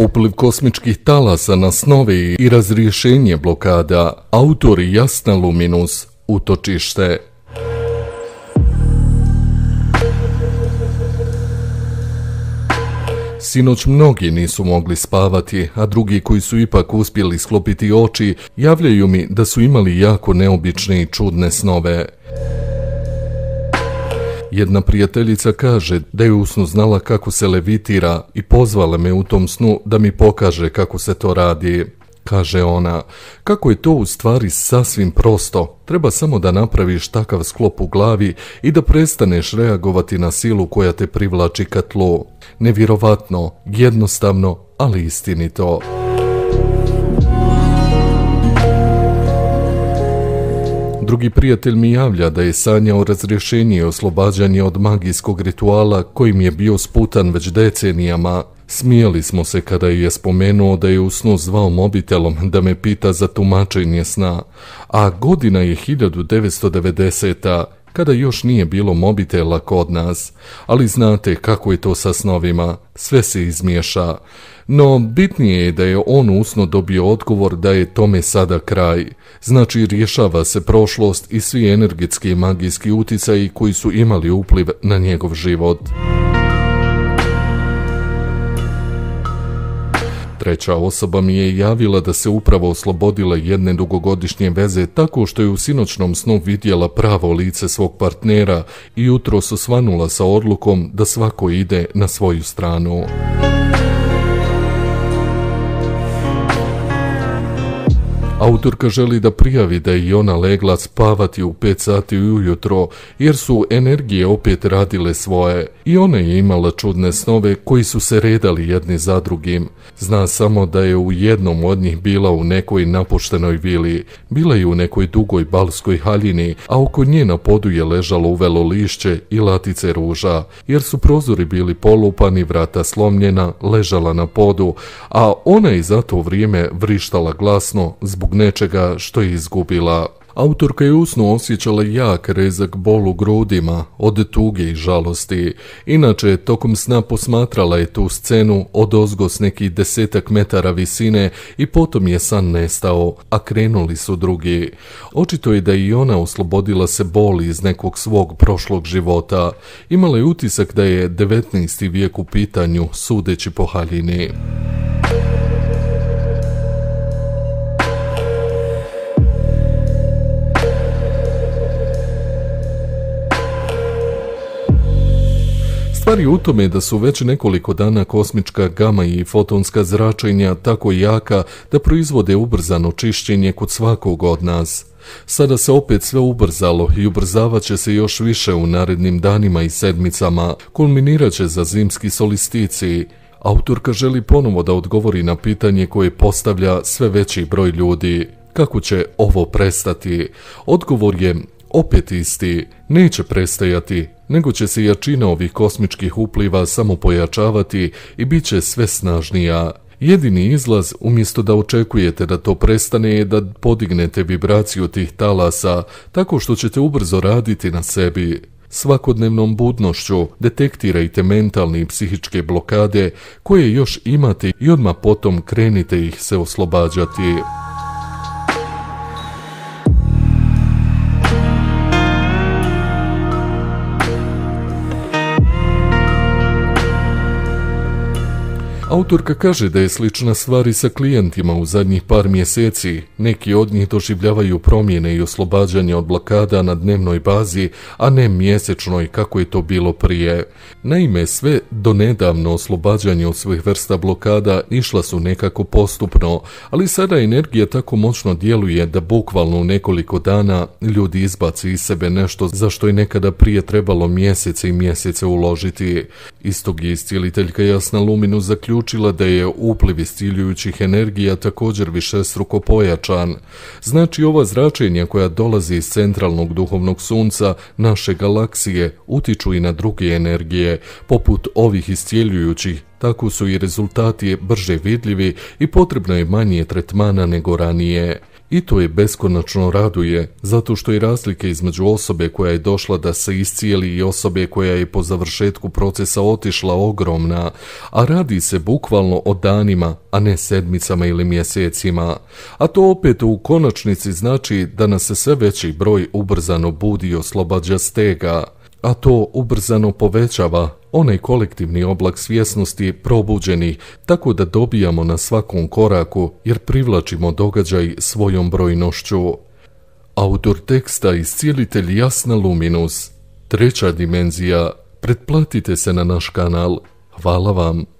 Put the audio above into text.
Upliv kosmičkih talasa na snove i razriješenje blokada, autori Jasna Luminus, utočište. Sinoć mnogi nisu mogli spavati, a drugi koji su ipak uspjeli sklopiti oči, javljaju mi da su imali jako neobične i čudne snove. Jedna prijateljica kaže da je u snu znala kako se levitira i pozvala me u tom snu da mi pokaže kako se to radi. Kaže ona, kako je to u stvari sasvim prosto, treba samo da napraviš takav sklop u glavi i da prestaneš reagovati na silu koja te privlači ka tlu. Nevjerovatno, jednostavno, ali istinito. Drugi prijatelj mi javlja da je sanjao razrješenje i oslobađanje od magijskog rituala kojim je bio sputan već decenijama. Smijeli smo se kada je spomenuo da je u snu zvao mobitelom da me pita za tumačenje sna, a godina je 1990 kada još nije bilo mobitela kod nas, ali znate kako je to sa snovima, sve se izmiješa. No, bitnije je da je on usno dobio odgovor da je tome sada kraj. Znači, rješava se prošlost i svi energetski i magijski utjecaji koji su imali upliv na njegov život. Treća osoba mi je javila da se upravo oslobodila jedne dugogodišnje veze tako što je u sinoćnom snu vidjela pravo lice svog partnera i jutro su svanula sa odlukom da svako ide na svoju stranu. Autorka želi da prijavi da je i ona legla spavati u pet sati ujutro, jer su energije opet radile svoje i ona je imala čudne snove koji su se redali jedni za drugim. Zna samo da je u jednom od njih bila u nekoj napuštenoj vili, bila je u nekoj dugoj balskoj haljini, a oko nje na podu je ležalo uvelo lišće i latice ruža, jer su prozori bili polupani, vrata slomljena, ležala na podu, a ona je za to vrijeme vrištala glasno zbog nečega što je izgubila. Autorka je usnu osjećala jak rezak bol u grudima, od tuge i žalosti. Inače, tokom sna posmatrala je tu scenu od ozgo s nekih desetak metara visine i potom je san nestao, a krenuli su drugi. Očito je da i ona oslobodila se boli iz nekog svog prošlog života. Imala je utisak da je 19. vijek u pitanju, sudeći po haljini. Stvar je u tome da su već nekoliko dana kosmička gama i fotonska zračenja tako jaka da proizvode ubrzano čišćenje kod svakog od nas. Sada se opet sve ubrzalo i ubrzavat će se još više u narednim danima i sedmicama, kulminirat će za zimski solisticiji. Autorka želi ponovo da odgovori na pitanje koje postavlja sve veći broj ljudi. Kako će ovo prestati? Odgovor je opet isti, neće prestajati, nego će se jačina ovih kosmičkih upliva samo pojačavati i bit će sve snažnija. Jedini izlaz, umjesto da očekujete da to prestane, je da podignete vibraciju tih talasa tako što ćete ubrzo raditi na sebi. Svakodnevnom budnošću detektirajte mentalne i psihičke blokade koje još imate i odmah potom krenite ih se oslobađati. Autorka kaže da je slična stvar i sa klijentima u zadnjih par mjeseci. Neki od njih doživljavaju promjene i oslobađanje od blokada na dnevnoj bazi, a ne mjesečnoj kako je to bilo prije. Naime, sve do nedavno oslobađanje od svih vrsta blokada išla su nekako postupno, ali sada energija tako moćno djeluje da bukvalno u nekoliko dana ljudi izbaci iz sebe nešto za što je nekada prije trebalo mjesece i mjesece uložiti. Istog je iscijeliteljka Jasna Luminu zaključila da je upliv isciljujućih energija također višestruko pojačan. Znači ova zračenja koja dolazi iz centralnog duhovnog sunca naše galaksije utiču i na druge energije, poput ovih iscijeljujućih, tako su i rezultati brže vidljivi i potrebno je manje tretmana nego ranije. I to je beskonačno raduje, zato što je razlike između osobe koja je došla da se iscijeli i osobe koja je po završetku procesa otišla ogromna, a radi se bukvalno o danima, a ne sedmicama ili mjesecima. A to opet u konačnici znači da nas se sve veći broj ubrzano budi i oslobađa stega a to ubrzano povećava onaj kolektivni oblak svjesnosti probuđenih, tako da dobijamo na svakom koraku jer privlačimo događaj svojom brojnošću. Autor teksta iscijelitelj Jasna Luminus. Treća dimenzija. Pretplatite se na naš kanal. Hvala vam.